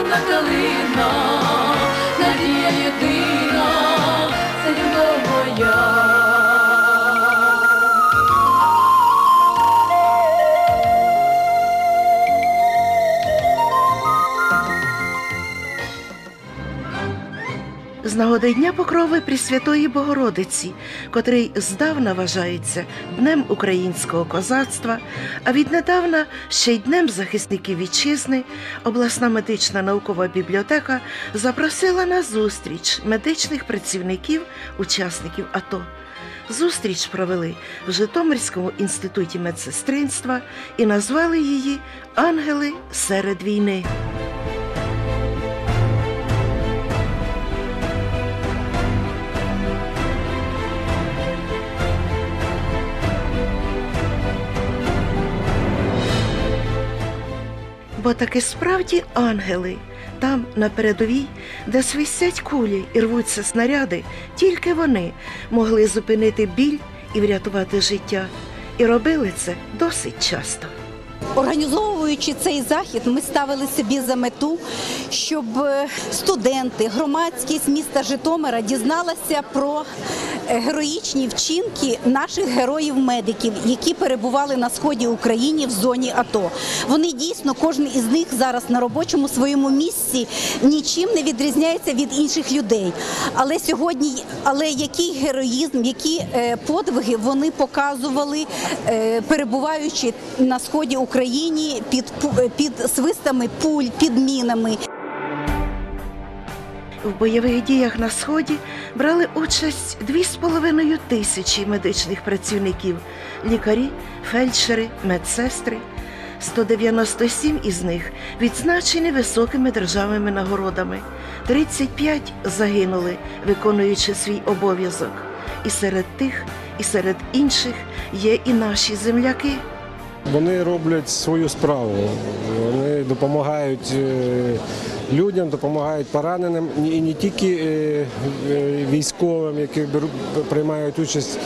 калина, надія єдина, нагоди Дня Покрови Пресвятої Богородиці, котрий здавна вважається Днем українського козацтва, а віднедавна ще й Днем захисників вітчизни, обласна медична наукова бібліотека запросила на зустріч медичних працівників, учасників АТО. Зустріч провели в Житомирському інституті медсестринства і назвали її Ангели серед війни. Бо таки справді ангели там, на передовій, де свистять кулі і рвуться снаряди, тільки вони могли зупинити біль і врятувати життя. І робили це досить часто. Організовуючи цей захід, ми ставили собі за мету, щоб е, студенти, громадськість міста Житомира дізналася про е, героїчні вчинки наших героїв-медиків, які перебували на сході України в зоні АТО. Вони дійсно, кожен із них зараз на робочому своєму місці нічим не відрізняється від інших людей. Але сьогодні, але який героїзм, які е, подвиги вони показували, перебуваючи на сході України під пу- е, під свистами пуль, під мінами. В бойових діях на сході брали участь 2,5 тисячі медичних працівників, лікарі, фельдшери, медсестри. 197 із них відзначені високими державними нагородами. 35 загинули, виконуючи свій обов'язок. І серед тих, і серед інших є і наші земляки. Вони роблять свою справу. Вони допомагають е, людям, допомагають пораненим і не тільки е, е, військовим, які приймають участь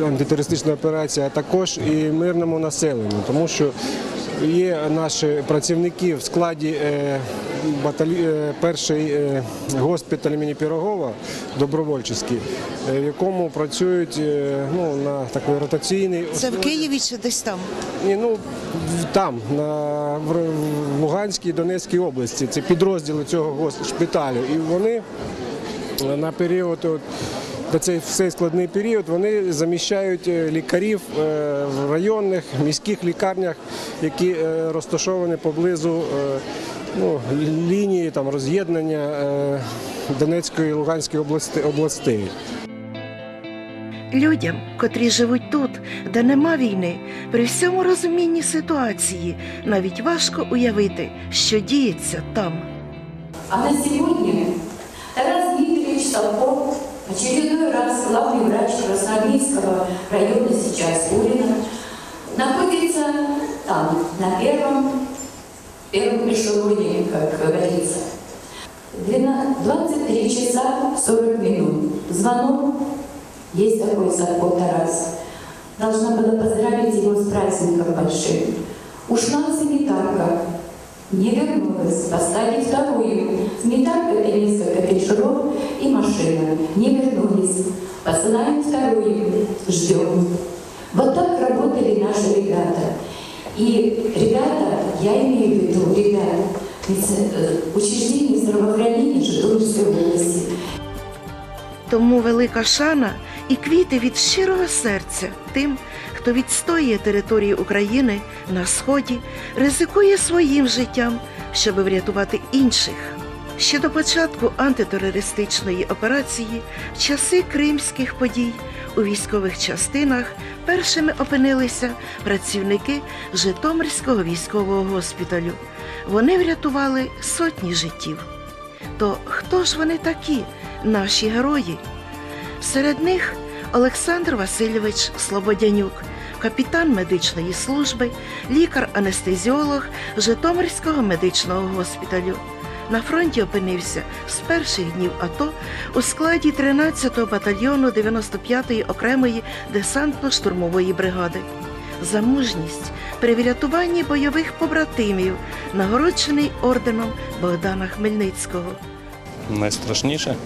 в антитерористичній операції, а також і мирному населенню, тому що є наші працівники в складі е, баталі... е, перший е, госпіталь імені Пірогова добровольчий, в якому працюють ну, на такій ротаційній Це в. Києві чи десь там? Ні, ну там, на, в Луганській і Донецькій області. Це підрозділи цього шпиталю. І вони на період, от, на цей в цей складний період, вони заміщають е, лікарів е, в районних міських лікарнях, які е, розташовані поблизу ну, лінії там, роз'єднання Донецької і Луганської областей. Людям, котрі живуть тут, де нема війни, при всьому розумінні ситуації навіть важко уявити, що діється там. А на сегодня Тарас Дмитриевич Толков, очередной раз главный врач Красноармейского района сейчас Урина, находится там, на первом, первом эшелоне, как говорится. 12 23 часа 40 минут. Звонок. Есть такой Садко Тарас. Должна была поздравить его с праздником большим. Ушла санитарка. Не вернулась. Поставить вторую. Санитарка это несколько фельдшеров и машина. Не вернулись. Посылаем вторую. Ждем. Вот так работали наши ребята. И ребята, я имею в виду ребят, из э, учреждений здравоохранения Житомирской области. Тому велика шана і квіти від щирого серця тим, хто відстоює територію України на сході, ризикує своїм життям, щоб врятувати інших. Ще до початку антитерористичної операції, в часи кримських подій у військових частинах першими опинилися працівники Житомирського військового госпіталю. Вони врятували сотні життів. То хто ж вони такі, наші герої? Серед них Олександр Васильович Слободянюк, капітан медичної служби, лікар-анестезіолог Житомирського медичного госпіталю. На фронті опинився з перших днів АТО у складі 13-го батальйону 95-ї окремої десантно-штурмової бригади. за мужність при врятуванні бойових побратимів, нагороджений орденом Богдана Хмельницького. Найстрашніше?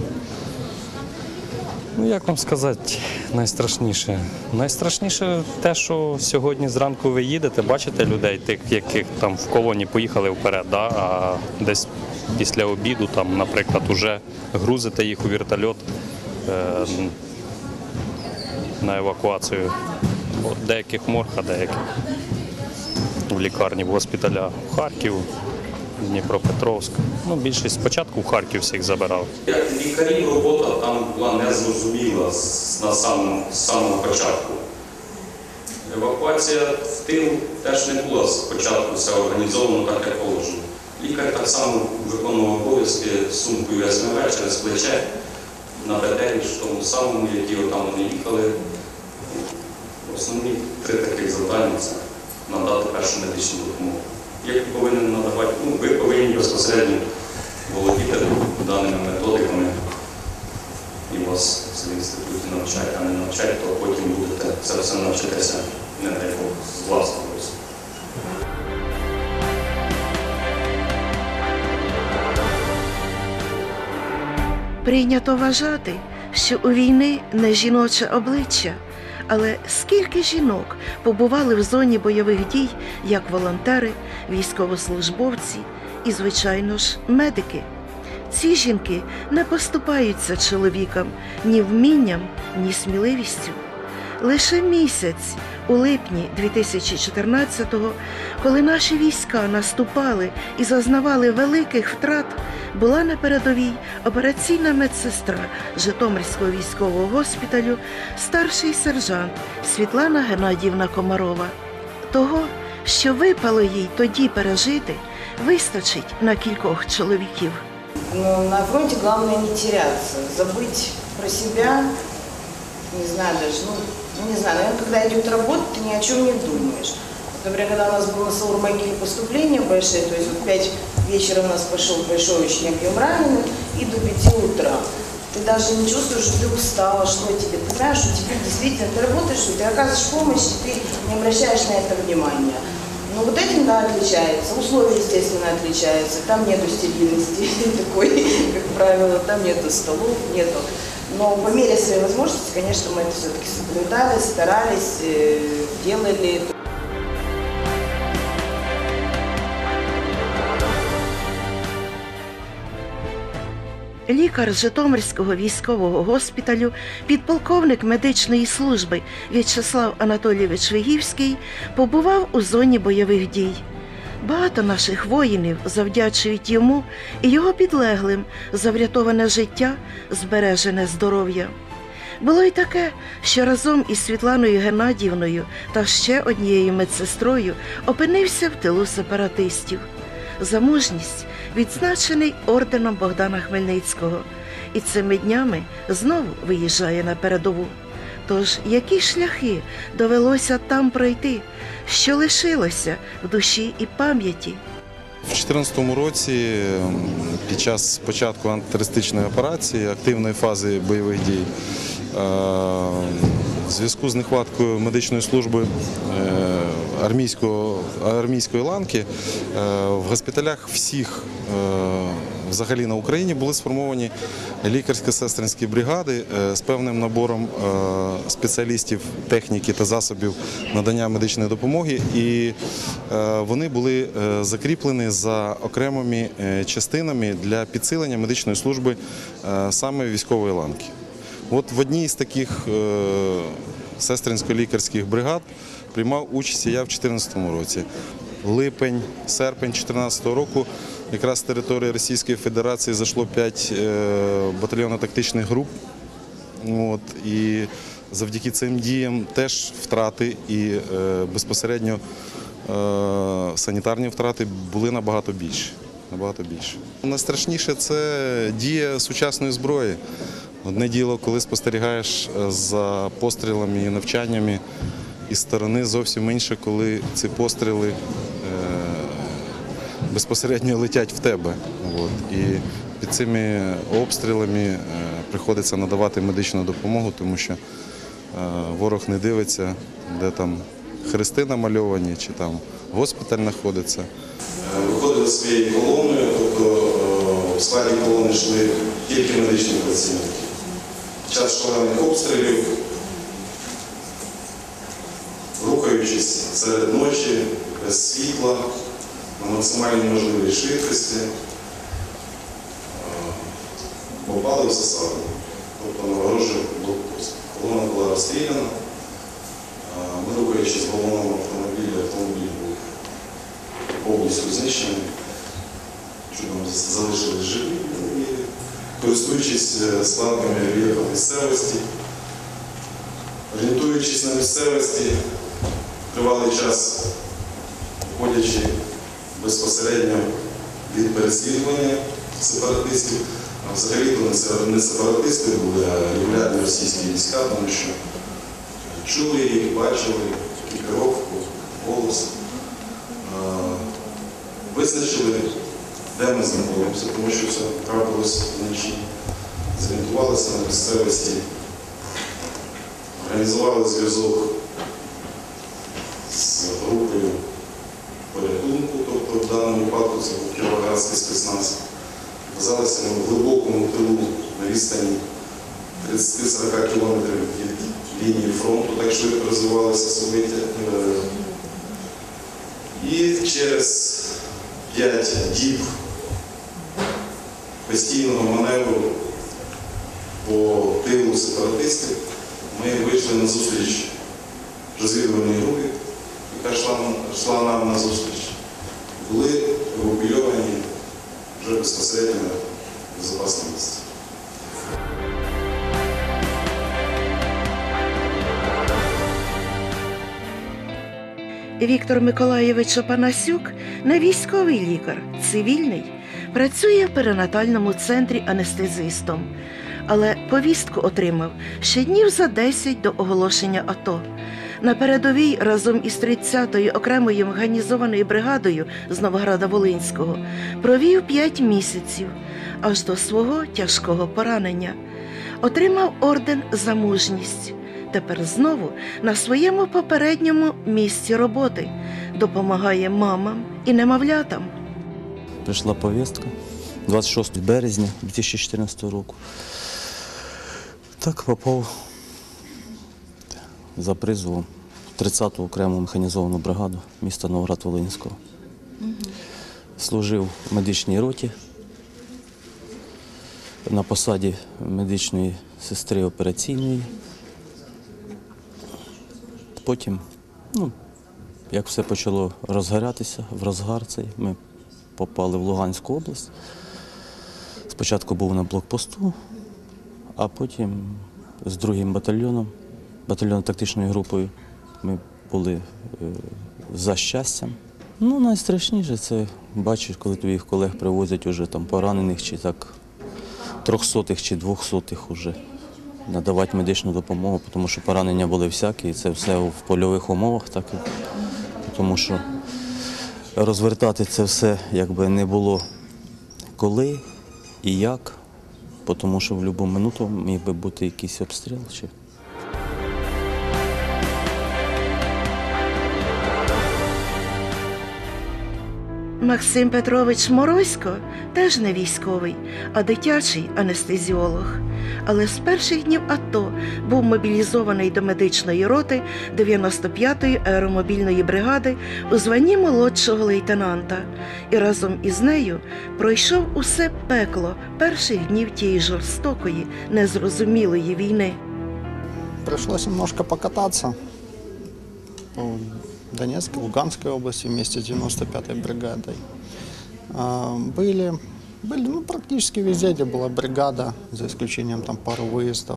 Ну, як вам сказати, найстрашніше? Найстрашніше те, що сьогодні зранку ви їдете, бачите людей, тих, яких там в колоні поїхали вперед, да? а десь після обіду, там, наприклад, уже грузите їх у вертольот е, на евакуацію. От деяких морг, а деяких в лікарні, в госпіталя в Харків, Дніпропетровськ. Ну, більшість спочатку в Харків всіх забирав. Як лікарів робота там була незрозуміла на самому, самого початку. Евакуація в тил теж не була спочатку все організовано так, як положено. Лікар так само виконував обов'язки сумкою СМВ через плече на БТРі, в тому самому, які там вони їхали. Основні три таких завдання це надати першу медичну допомогу. Як повинен надавати, ну, ви повинні безпосередньо володіти даними методиками і вас в інституті навчають, а не навчають, то потім будете це все навчитися, не дай Бог, з власного. Прийнято вважати, що у війни не жіноче обличчя, але скільки жінок побували в зоні бойових дій як волонтери, військовослужбовці і, звичайно ж, медики. Ці жінки не поступаються чоловікам ні вмінням, ні сміливістю. Лише місяць у липні 2014-го, коли наші війська наступали і зазнавали великих втрат, була на передовій операційна медсестра Житомирського військового госпіталю, старший сержант Світлана Геннадіївна Комарова. Того, що випало їй тоді пережити, вистачить на кількох чоловіків. Но на фронте главное не теряться, забыть про себя, не знаю даже, ну, ну, не знаю, наверное, когда идет работа, ты ни о чем не думаешь. Например, когда у нас было на Саурмагиле поступление большое, то есть вот в 5 вечера у нас пошел большой очень объем раненых, и до 5 утра. Ты даже не чувствуешь, что ты устала, что тебе. Ты знаешь, что тебе действительно, ты работаешь, что ты оказываешь помощь, и ты не обращаешь на это внимания. Ну вот этим, да, отличается. Условия, естественно, отличаются. Там нету стерильности такой, как правило, там нету столов, нету. Но по мере своей возможности, конечно, мы это все-таки соблюдали, старались, э, делали. Лікар Житомирського військового госпіталю, підполковник медичної служби В'ячеслав Анатолійович Вигівський побував у зоні бойових дій. Багато наших воїнів завдячують йому і його підлеглим за врятоване життя, збережене здоров'я. Було й таке, що разом із Світланою Геннадіївною та ще однією медсестрою опинився в тилу сепаратистів. За мужність відзначений орденом Богдана Хмельницького і цими днями знову виїжджає на передову. Тож які шляхи довелося там пройти, що лишилося в душі і пам'яті? У 2014 році, під час початку антитерористичної операції, активної фази бойових дій, е, в зв'язку з нехваткою медичної служби е, армійського, армійської ланки е, в госпіталях всіх е, взагалі на Україні були сформовані лікарсько-сестринські бригади е, з певним набором спеціалістів, техніки та засобів надання медичної допомоги, і вони були закріплені за окремими частинами для підсилення медичної служби саме військової ланки. От в одній з таких е, сестринсько-лікарських бригад приймав участь я в 2014 році. Липень, серпень 2014 року якраз з території Російської Федерації зайшло 5 батальйонно-тактичних груп. От, і завдяки цим діям теж втрати і е, безпосередньо е, санітарні втрати були набагато більші. Набагато більше. Найстрашніше це дія сучасної зброї. Одне діло, коли спостерігаєш е, за пострілами і навчаннями із сторони, зовсім інше, коли ці постріли е, безпосередньо летять в тебе. І під цими обстрілами е, приходиться надавати медичну допомогу, тому що ворог не дивиться, де там хрести намальовані, чи там госпіталь знаходиться. Виходили своєю колоною, тобто в складі колони йшли тільки медичні працівники. Час шалених обстрілів, рухаючись серед ночі, без світла, на максимальній можливій швидкості, е, попали в засаду, тобто на ворожий блокпост. Колона була розстріляна. Е, Ми, рухаючись в головному автомобілі, автомобіль був повністю знищені. Чудом залишились живі користуючись е, складками рельєфу місцевості, орієнтуючись на місцевості, тривалий час, входячи безпосередньо від переслідування сепаратистів, а взагалі-то не не сепаратисти були, а регулярні російські війська, тому що чули їх, бачили екіпіровку, голос. Визначили, де ми знаходимося, тому що все трапилось вночі. Зорієнтувалися на місцевості, організували зв'язок з групою порятунку, тобто в даному випадку це був Кіровоградський спецназ. Оказалися ми в глибокому тилу на відстані 30-40 кілометрів від лінії фронту, так швидко розвивалися собиття. Е, і через 5 діб постійного маневру по тилу сепаратистів ми вийшли на зустріч розвідувальної групи, яка йшла, нам- на зустріч. Були евакуйовані вже безпосередньо в безпечне місце. Віктор Миколаєвич Опанасюк не військовий лікар, цивільний, працює в перинатальному центрі анестезистом, але повістку отримав ще днів за 10 до оголошення АТО. На передовій разом із 30-ю окремою механізованою бригадою з Новограда Волинського провів 5 місяців аж до свого тяжкого поранення. Отримав орден за мужність. Тепер знову на своєму попередньому місці роботи допомагає мамам і немовлятам. Прийшла повістка 26 березня 2014 року. Так попав за призовом 30-ту окрему механізовану бригаду міста Новоград-Волинського. Служив в медичній роті на посаді медичної сестри операційної. Потім, ну, як все почало розгорятися в розгар цей, ми попали в Луганську область. Спочатку був на блокпосту, а потім з другим батальйоном, батальйоном тактичною групою, ми були е, за щастям. Ну, найстрашніше це бачиш, коли твоїх колег привозять уже там поранених чи так трьохсотих чи двохсотих уже надавати медичну допомогу, тому що поранення були всякі, і це все в польових умовах, так тому що розвертати це все якби не було коли і як, тому що в будь-яку минуту міг би бути якийсь обстріл. Чи... Максим Петрович Морозько теж не військовий, а дитячий анестезіолог. Але з перших днів АТО був мобілізований до медичної роти 95-ї аеромобільної бригади у званні молодшого лейтенанта і разом із нею пройшов усе пекло перших днів тієї жорстокої, незрозумілої війни. Пришлось немножко покататься по Донецкой, Луганской области вместе с 95-й бригадой. А, Были, были ну, практически везде, где была бригада, за исключением там пару выездов.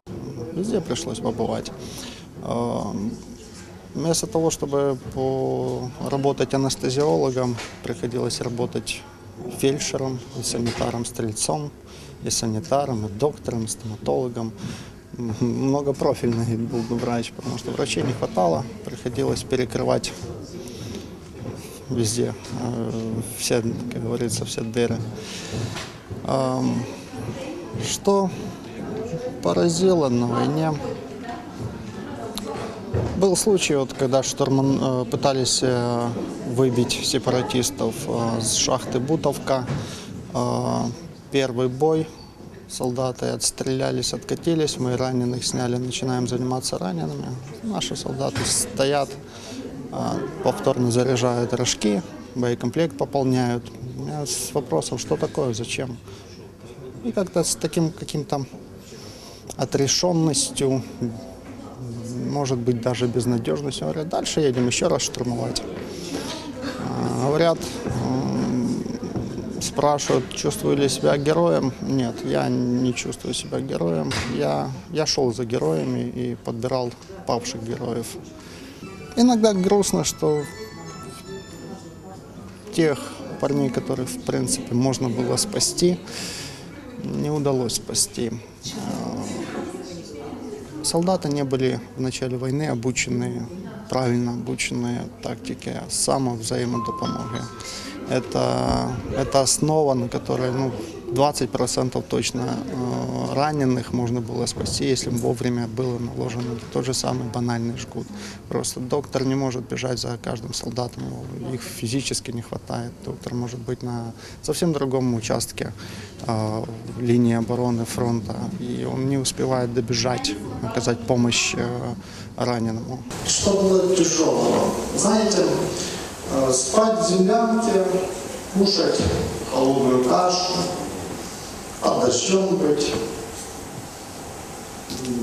Везде пришлось побывать. А, Вместо того, чтобы работать анестезиологом, приходилось работать фельдшером, и санитаром-стрельцом, и санитаром, и доктором, и стоматологом. Многопрофильный был бы врач, потому что врачей не хватало, приходилось перекрывать везде, э, все, как говорится, все дыры. Что поразило на войне? Был случай, вот, когда штурман э, пытались э, выбить сепаратистов с шахты Бутовка. Первый бой, солдаты отстрелялись, откатились, мы раненых сняли, начинаем заниматься ранеными. Наши солдаты стоят, э, повторно заряжают рожки, боекомплект пополняют. У меня с вопросом, что такое, зачем? И как-то с таким каким-то отрешенностью, может быть, даже безнадежностью. Говорят, дальше едем еще раз штурмовать. А, Говорят, спрашивают, чувствую ли себя героем. Нет, я не чувствую себя героем. Я, я шел за героями и подбирал павших героев. Иногда грустно, что тех парней, которых, в принципе, можно было спасти, не удалось спасти. А, Солдаты не были в начале войны обучены, правильно обученные тактике самовзаимодопомоги. Это, это основа, на которой ну, 20% точно э, раненых можно было спасти, если бы вовремя было наложено тот же самый банальный жгут. Просто доктор не может бежать за каждым солдатом, его- их физически не хватает. Доктор может быть на совсем другом участке э, линии обороны фронта, и он не успевает добежать, оказать помощь э, раненому. Что было тяжелого? Знаете, э, спать в землянке, кушать холодную кашу, под быть,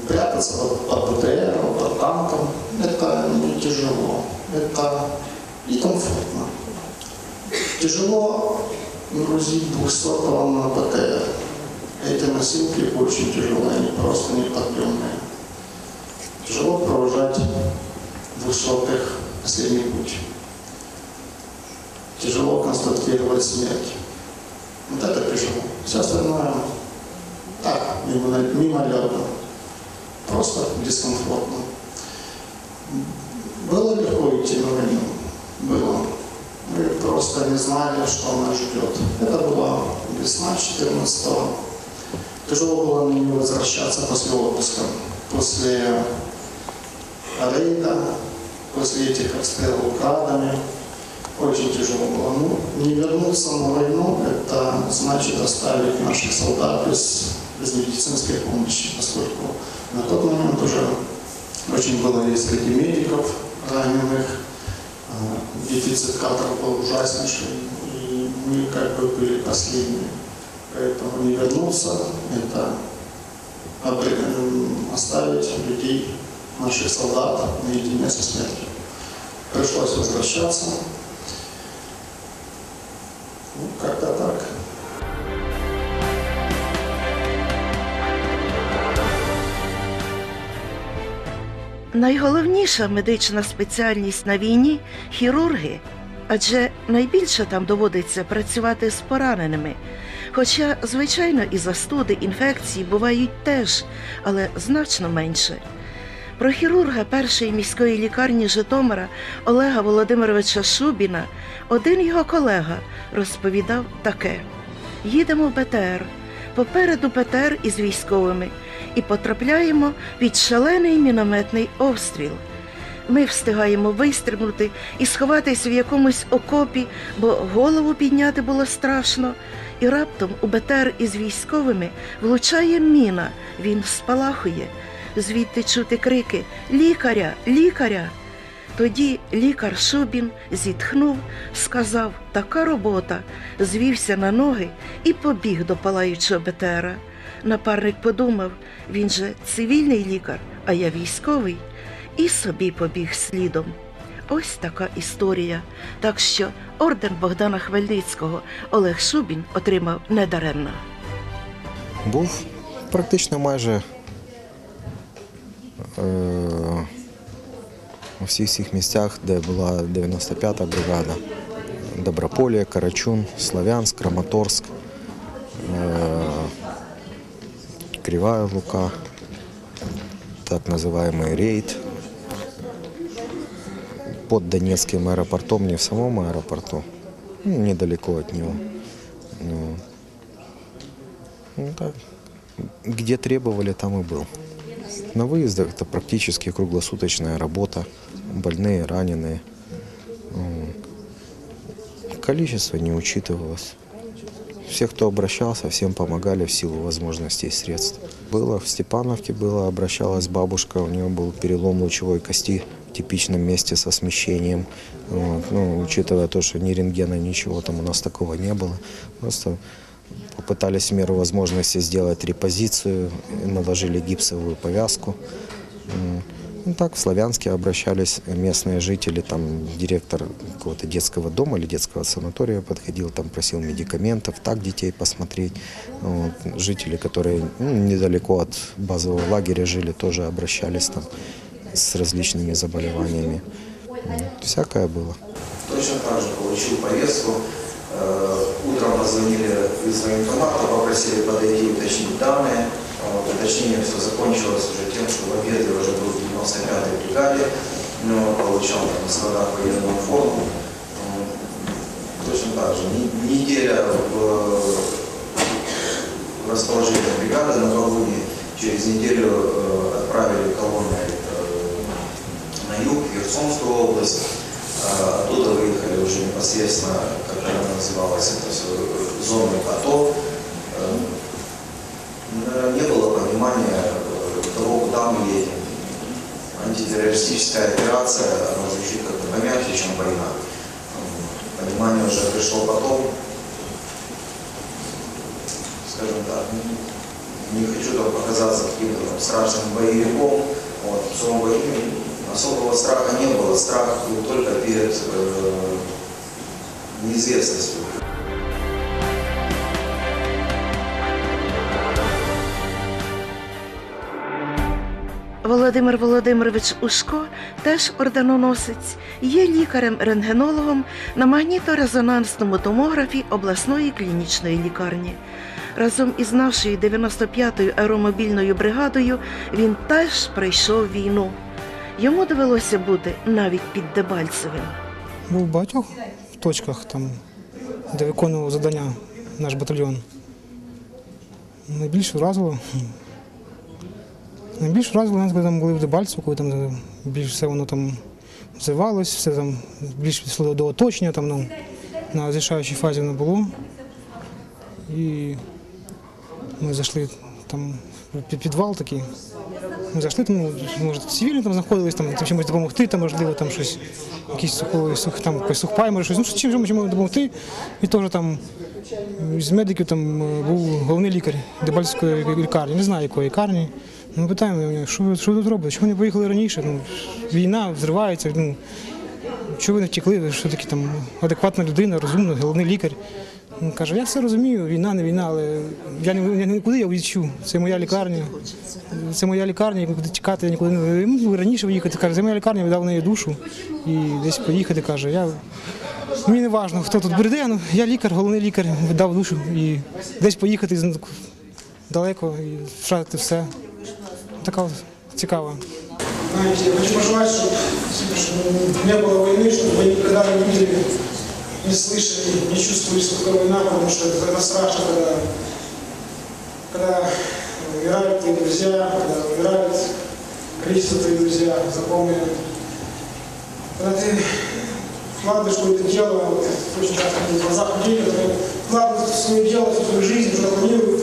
прятаться под, под БТР, под танком, это не тяжело, это и комфортно. Тяжело грузить 200 тонн на БТР. Эти носилки очень тяжелые, они просто неподъемные. Тяжело провожать двухсотых последний путь. Тяжело констатировать смерть. Вот это тяжело. Все остальное так, мимо, мимолетно. Просто дискомфортно. Было легко идти на войну? Было. Мы просто не знали, что нас ждет. Это была весна 14 -го. Тяжело было на нее возвращаться после отпуска, после рейда, после этих обстрелов градами. Очень тяжело было. Ну, не вернуться на войну, это значит оставить наших солдат без, без медицинской помощи, поскольку на тот момент уже очень было несколько медиков раненых, а, дефицит кадров был ужаснейший, и мы как бы были последние. Поэтому не вернуться, это оставить людей, наших солдат наедине со смертью. Пришлось возвращаться. Ну, как-то так. Найголовніша медична спеціальність на війні хірурги, адже найбільше там доводиться працювати з пораненими. Хоча, звичайно, і застуди, інфекції бувають теж, але значно менше. Про хірурга першої міської лікарні Житомира Олега Володимировича Шубіна один його колега розповідав таке: їдемо в БТР, попереду БТР із військовими і потрапляємо під шалений мінометний обстріл. Ми встигаємо вистрибнути і сховатись в якомусь окопі, бо голову підняти було страшно. І раптом у БТР із військовими влучає міна, він спалахує. Звідти чути крики Лікаря, лікаря. Тоді лікар Шубін зітхнув, сказав така робота, звівся на ноги і побіг до палаючого БТРа. Напарник подумав, він же цивільний лікар, а я військовий, і собі побіг слідом. Ось така історія. Так що орден Богдана Хмельницького Олег Шубін отримав недаремно. Був практично майже у всіх всіх місцях, де була 95-та бригада. Доброполе, Карачун, Славянск, Краматорськ, е, Кривая Лука, так называемый рейд под Донецким аэропортом, не в самом аэропорту, ну, недалеко от него. Ну, ну, так, где требовали, там и был. На выездах это практически круглосуточная работа. Больные, раненые. Количество не учитывалось. Все, кто обращался, всем помогали в силу возможностей и средств. Было в Степановке, было, обращалась бабушка, у нее был перелом лучевой кости в типичном месте со смещением. Вот. Ну, учитывая то, что ни рентгена, ничего там у нас такого не было. Просто попытались в меру возможности сделать репозицию, наложили гипсовую повязку. Ну, так в Славянске обращались местные жители, там директор какого-то детского дома или детского санатория подходил, там просил медикаментов, так детей посмотреть. Вот. Жители, которые ну, недалеко от базового лагеря жили, тоже обращались там с различными заболеваниями. М, Всякое было. Точно так же получил повестку. Э, позвонили из военкомата, попросили подойти уточнить данные. Уточнение все закончилось уже тем, что в обед я уже был в 95-й бригаде, ну, получал там складах военную форму. Вот, Точно так же. Неделя в в расположении бригады на Калуге. Через неделю э, отправили колонны э, на юг, в Херсонскую область. А Оттуда выехали уже непосредственно, как она называлась, это все зоны АТО. Э, наверное, Не было понимания э, того, куда мы едем. Антитеррористическая операция, она звучит как-то помягче, чем война. Э, Понимание уже пришло потом, скажем так, не, хочу там показаться каким-то там страшным боевиком. Вот, в своем бою особого страха не было. Страх был только перед э, неизвестностью. Володимир Володимирович Ушко, теж орденоносець, є лікарем-рентгенологом на магніторезонансному томографі обласної клінічної лікарні. Разом із нашою 95-ю аеромобільною бригадою він теж пройшов війну. Йому довелося бути навіть під Дебальцевим. Був в точках, там, де виконував завдання наш батальйон. Найбільше вразило. Найбільше вразило, нас, коли там були в Дебальцеву, коли там більш все воно там взривалось, все там більш підійшло до оточення, там ну, на зрішаючій фазі не було. І ми зайшли там під підвал такий. Ми зайшли, там, ну, може, цивільні там знаходились, там, там чимось допомогти, там, можливо, там щось, якийсь сухой, сух, там, сухпай, може, щось, ну, чим же ми допомогти. І теж там з медиків там е, був головний лікар Дебальської лікарні, не знаю якої лікарні. Ну, Ми питаємо його, що, ви- що ви тут робите? Чому не поїхали раніше? Ну, війна взривається, ну, чого ви не втекли? Ви що такі там адекватна людина, розумна, головний лікар. Він каже, я все розумію, війна, не війна, але я я нікуди я відчу. Це моя лікарня. Це моя лікарня, нікуди тікати, я нікуди не йому раніше виїхати. Каже, це моя лікарня, я віддав неї душу. І десь поїхати, каже, я. Мені не важливо, хто тут бреде, ну я лікар, головний лікар, віддав душу і десь поїхати далеко і втратити все. Така цікава. Я хочу пожелать, чтобы, не было войны, чтобы вы никогда не видели, не слышали, не чувствовали, что война, потому что это, это страшно, когда, когда умирают твои друзья, когда умирает количество твоих друзья, запомни. Когда ты вкладываешь какое-то дело, вот, очень часто в глазах людей, которые вкладывают в свое дело, всю свою жизнь, уже планируют,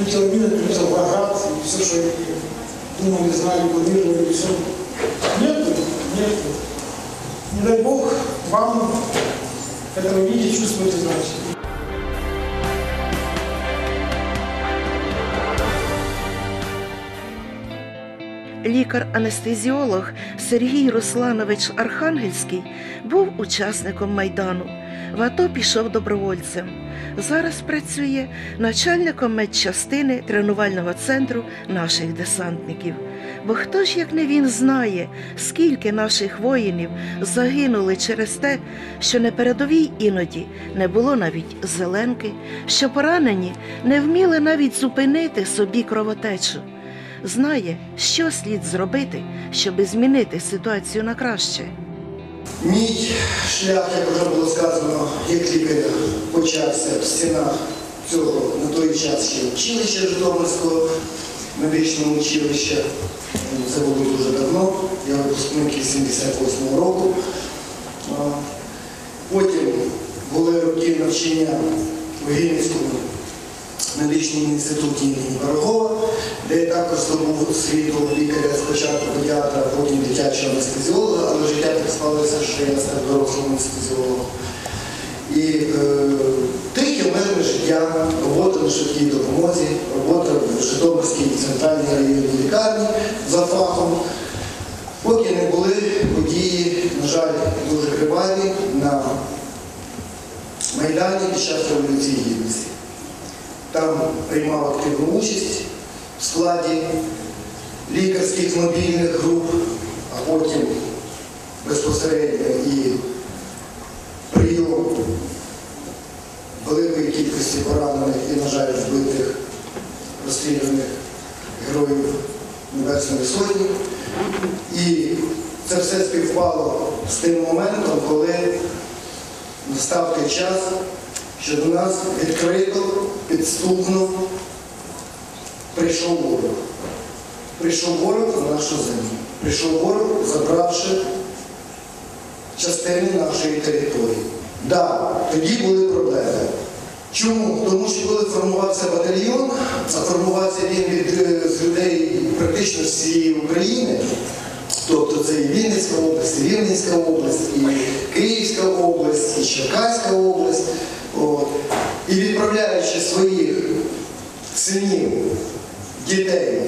мина, прилетел враг, и все, что они думали, знали, планировали, все. Нет, нет. Не дай Бог вам этого видеть, чувствовать и знать. Лікар-анестезіолог Сергій Русланович Архангельський був учасником Майдану. В АТО пішов добровольцем. Зараз працює начальником медчастини тренувального центру наших десантників. Бо хто ж, як не він, знає, скільки наших воїнів загинули через те, що на передовій іноді не було навіть зеленки, що поранені не вміли навіть зупинити собі кровотечу знає, що слід зробити, щоб змінити ситуацію на краще. Мій шлях, як вже було сказано, як лікаря, почався в стінах цього на той час ще училища Житомирського. медичному училищі. Це було дуже давно, я випускник 78-го року. Потім були роки навчання у Вінницькому медичному інституті імені Пирогова, де також здобув освіту лікаря спочатку педіатра, потім дитячого анестезіолога, але життя так склалося, що я став дорослим анестезіологом. І е, тихе мирне життя, робота на швидкій допомозі, робота в Житомирській центральній районній лікарні за фахом. Поки не були події, на жаль, дуже криваві на Майдані під час Революції Гідності. Там приймав активну участь в складі лікарських мобільних груп, а потім безпосередньо і прийом великої кількості поранених і, на жаль, вбитих розстріляних героїв Небесної Сотні. І це все співпало з тим моментом, коли настав той час, що до нас відкрито, підступно прийшов ворог. Прийшов ворог на нашу землю. Прийшов ворог, забравши частини нашої території. Да, тоді були проблеми. Чому? Тому що коли формувався батальйон, а формувався він від е, з людей практично всієї України, тобто це і Вінницька область, і Рівненська область, і Київська область, і Черкаська область. От. І відправляючи своїх синів, дітей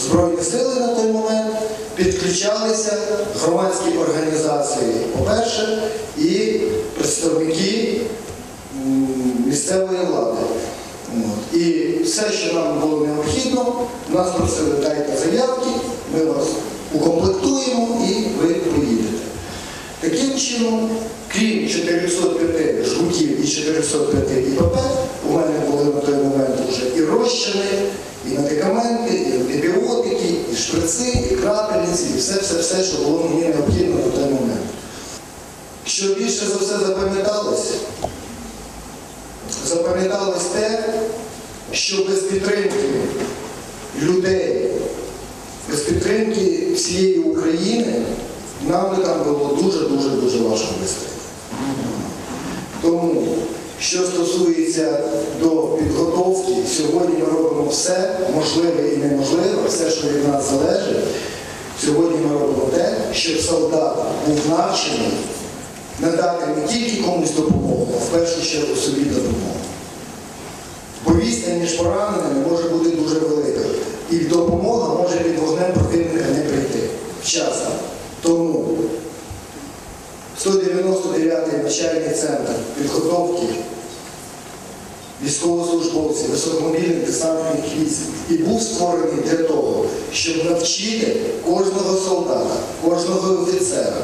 Збройні сили на той момент, підключалися громадські організації, по-перше, і представники місцевої влади. От. І все, що нам було необхідно, нас просили дайте заявки, ми вас укомплектуємо і ви поїдете. Таким чином, крім 405 жгутів і 405 ІПП, у мене були на той момент вже і розчини, і медикаменти, і антибіотики, і шприци, і крапельниці, і все-все-все, що було мені необхідно на той момент. Що більше за все запам'яталось? Запам'яталось те, що без підтримки людей, без підтримки всієї України нам там було дуже-дуже дуже важко вести. Тому, що стосується до підготовки, сьогодні ми робимо все можливе і неможливе, все, що від нас залежить. Сьогодні ми робимо те, щоб солдат був навчений надати не тільки комусь допомогу, а в першу чергу собі допомогу. Бо відстань між пораненими може бути дуже велика. І допомога може під вогнем противника не прийти вчасно. Тому 199-й навчальний центр підготовки військовослужбовців, високомобільних десантних військ і був створений для того, щоб навчити кожного солдата, кожного офіцера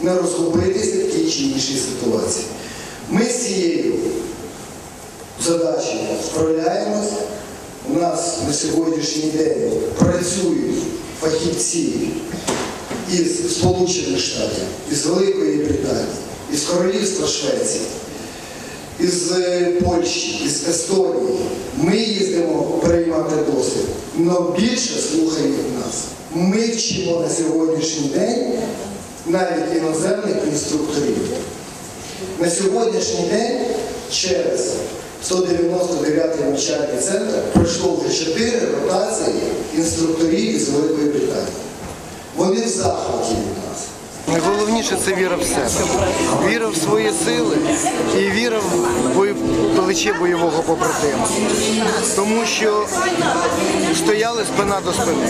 не розгубитися в тій чи іншій ситуації. Ми з цією задачею справляємось. У нас на сьогоднішній день працюють фахівці із Сполучених Штатів, із Великої Британії, із Королівства Швеції, із е, Польщі, із Естонії. Ми їздимо переймати досвід, але більше слухають нас. Ми вчимо на сьогоднішній день навіть іноземних інструкторів. На сьогоднішній день через 199-й навчальний центр пройшло вже 4 ротації інструкторів із Великої Британії. Вони в захваті від нас. Найголовніше це віра в себе. Віра в свої сили і віра в плече бойового побратима. Тому що стояли спина до спини.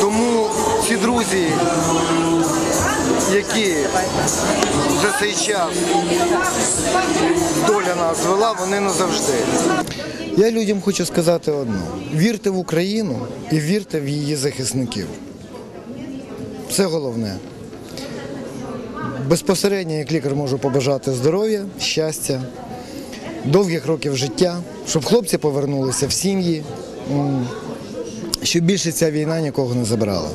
Тому ці друзі, які за цей час доля нас звела, вони назавжди. Я людям хочу сказати одне: вірте в Україну і вірте в її захисників. Це головне. Безпосередньо як лікар можу побажати здоров'я, щастя, довгих років життя, щоб хлопці повернулися в сім'ї, щоб більше ця війна нікого не забрала.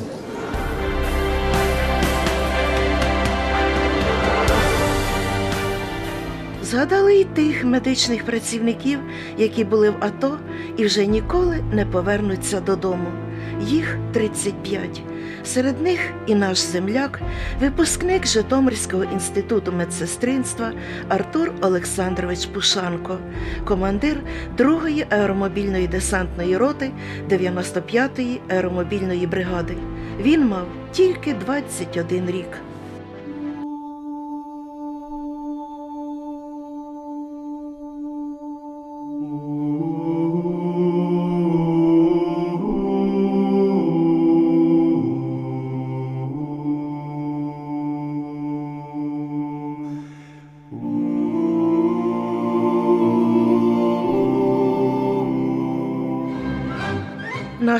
Згадали і тих медичних працівників, які були в АТО і вже ніколи не повернуться додому. Їх 35. Серед них і наш земляк, випускник Житомирського інституту медсестринства Артур Олександрович Пушанко, командир 2-ї аеромобільної десантної роти 95-ї аеромобільної бригади. Він мав тільки 21 рік.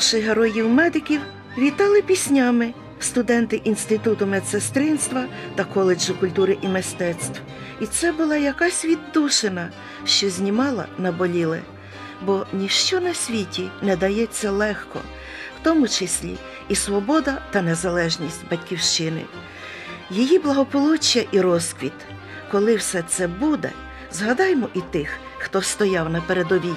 Наших героїв-медиків вітали піснями студенти Інституту медсестринства та коледжу культури і мистецтв. І це була якась віддушина, що знімала наболіле. Бо ніщо на світі не дається легко, в тому числі і свобода та незалежність батьківщини. Її благополуччя і розквіт. Коли все це буде, згадаймо і тих, хто стояв на передовій.